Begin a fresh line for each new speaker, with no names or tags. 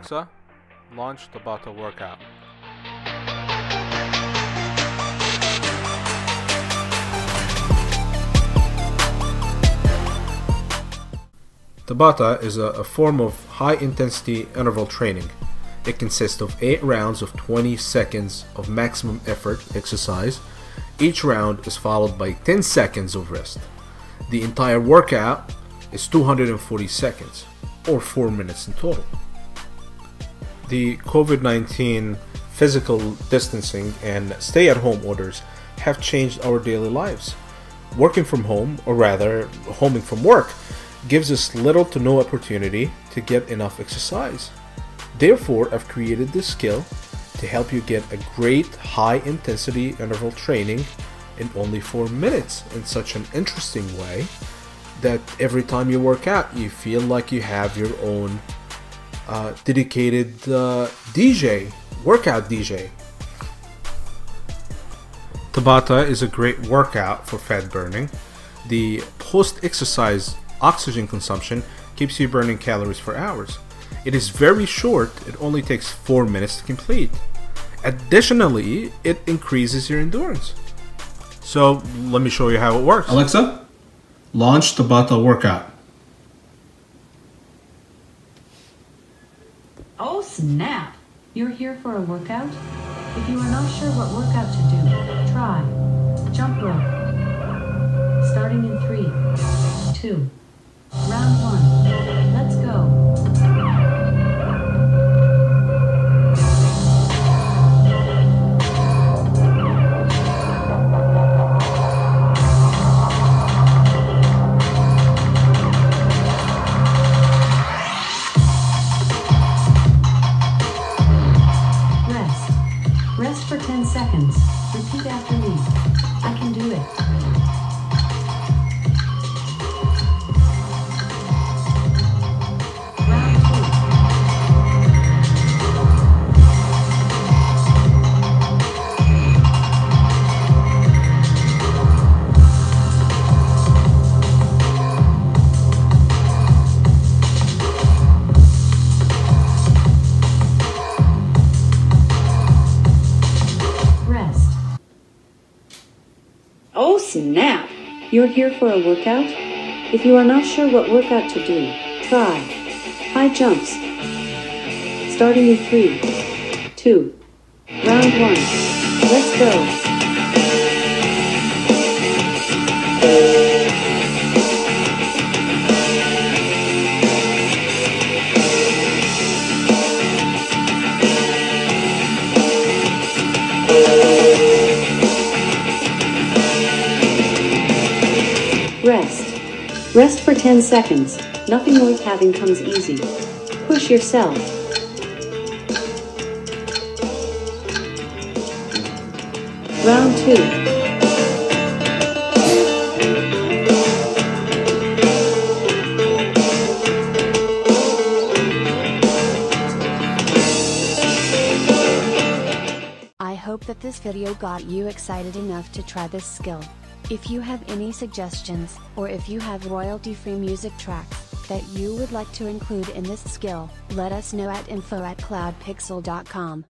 Alexa, launch Tabata workout. Tabata is a, a form of high intensity interval training. It consists of 8 rounds of 20 seconds of maximum effort exercise. Each round is followed by 10 seconds of rest. The entire workout is 240 seconds, or 4 minutes in total. The COVID 19 physical distancing and stay at home orders have changed our daily lives. Working from home, or rather, homing from work, gives us little to no opportunity to get enough exercise. Therefore, I've created this skill to help you get a great high intensity interval training in only 4 minutes in such an interesting way that every time you work out, you feel like you have your own uh, dedicated uh, DJ, workout DJ. Tabata is a great workout for fat burning. The post exercise oxygen consumption keeps you burning calories for hours. It is very short, it only takes 4 minutes to complete. Additionally, it increases your endurance. So, let me show you how it works. Alexa, launch Tabata workout.
Oh snap! You're here for a workout? If you are not sure what workout to do, try jump rope. Starting in three, two, 10 seconds. Repeat after me. I can do it.
Oh snap! You're here for a workout? If you are not sure what workout to do, try high jumps. Starting in three, two, round one. Let's go. Rest for 10 seconds. Nothing worth having comes easy. Push yourself. Round 2.
I hope that this video got you excited enough to try this skill. If you have any suggestions, or if you have royalty-free music tracks, that you would like to include in this skill, let us know at info at cloudpixel.com.